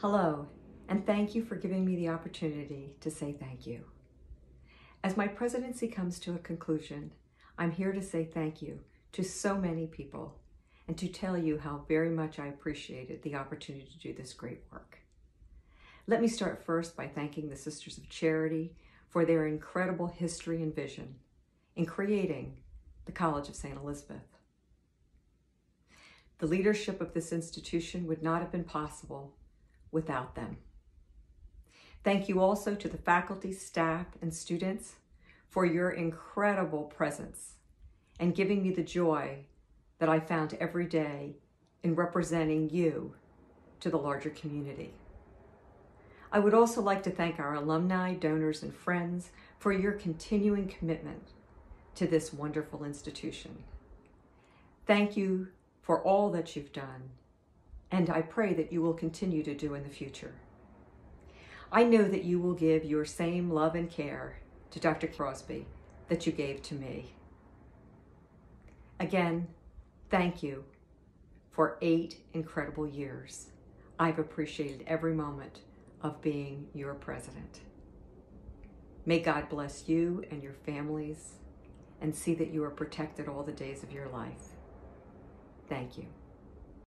Hello, and thank you for giving me the opportunity to say thank you. As my presidency comes to a conclusion, I'm here to say thank you to so many people and to tell you how very much I appreciated the opportunity to do this great work. Let me start first by thanking the Sisters of Charity for their incredible history and vision in creating the College of St. Elizabeth. The leadership of this institution would not have been possible without them. Thank you also to the faculty, staff, and students for your incredible presence and giving me the joy that I found every day in representing you to the larger community. I would also like to thank our alumni, donors, and friends for your continuing commitment to this wonderful institution. Thank you for all that you've done, and I pray that you will continue to do in the future. I know that you will give your same love and care to Dr. Crosby that you gave to me. Again, thank you for eight incredible years. I've appreciated every moment of being your president. May God bless you and your families and see that you are protected all the days of your life. Thank you.